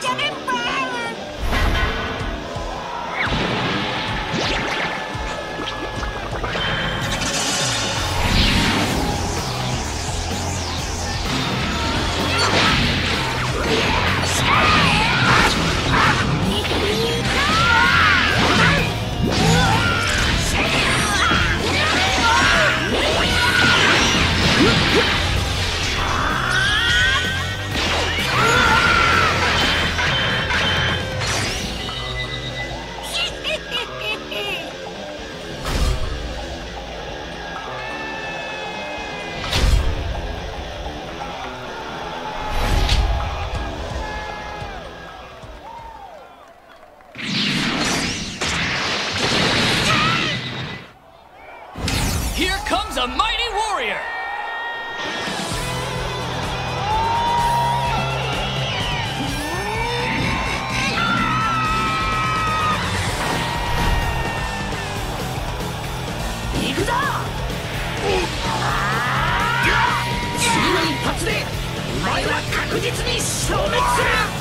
dennis the mighty warrior! 行くぞ次の一発でお前は確実に消滅する